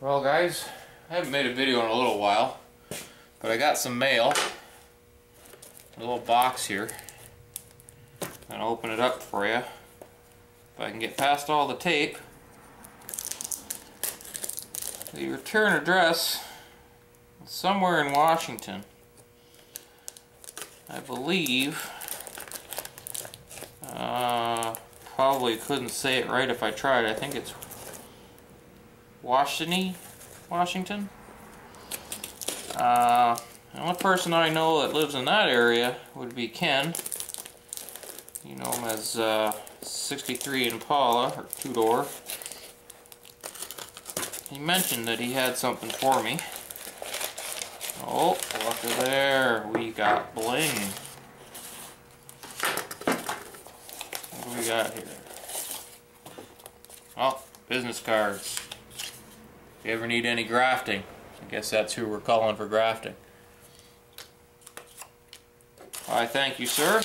Well guys, I haven't made a video in a little while, but I got some mail. A little box here. I'm gonna open it up for you. If I can get past all the tape. The return address is somewhere in Washington. I believe. Uh, probably couldn't say it right if I tried. I think it's Washington, Washington. Uh, the only person I know that lives in that area would be Ken. You know him as uh, 63 Impala, or two-door. He mentioned that he had something for me. Oh, look at there. We got bling. What do we got here? Oh, business cards. If you ever need any grafting, I guess that's who we're calling for grafting. Why, thank you, sir.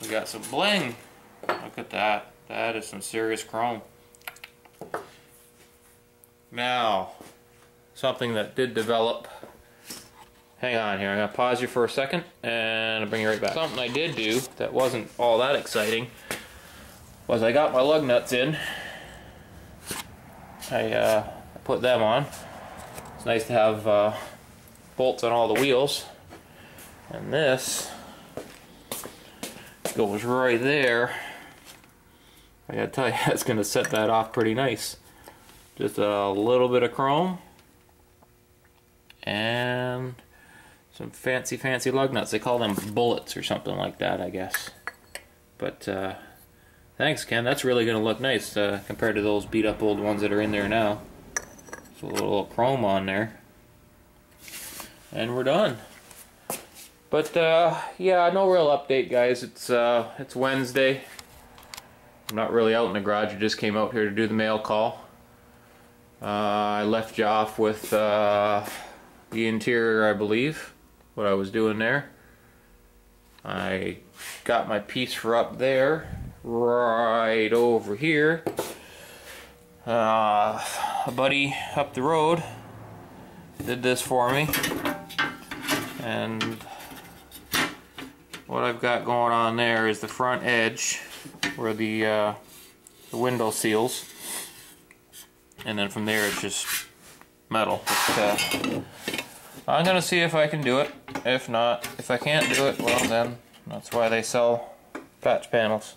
We got some bling. Look at that. That is some serious chrome. Now, something that did develop. Hang on here, I'm to pause you for a second and I'll bring you right back. Something I did do that wasn't all that exciting was I got my lug nuts in. I uh, put them on. It's nice to have uh, bolts on all the wheels. And this goes right there. I gotta tell you, that's gonna set that off pretty nice. Just a little bit of chrome and some fancy fancy lug nuts. They call them bullets or something like that, I guess. But uh, thanks, Ken. That's really gonna look nice uh, compared to those beat up old ones that are in there now. So a little chrome on there, and we're done. But uh, yeah, no real update, guys. It's uh, it's Wednesday. I'm not really out in the garage. I just came out here to do the mail call. Uh, I left you off with uh, the interior, I believe, what I was doing there. I got my piece for up there, right over here. Uh, a buddy up the road did this for me. And what I've got going on there is the front edge where the, uh, the window seals and then from there it's just metal. But, uh, I'm gonna see if I can do it. If not, if I can't do it, well then that's why they sell patch panels.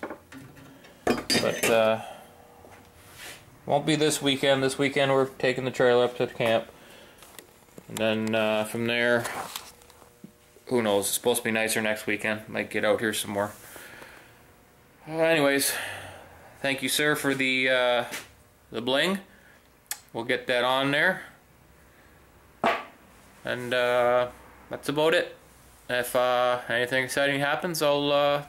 But uh, won't be this weekend. This weekend we're taking the trailer up to the camp, and then uh, from there, who knows? It's supposed to be nicer next weekend. Might get out here some more. Uh, anyways, thank you, sir, for the uh, the bling. We'll get that on there. And uh, that's about it. If uh, anything exciting happens, I'll uh,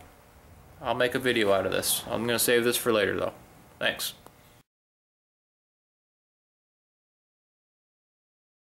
I'll make a video out of this. I'm gonna save this for later though. Thanks.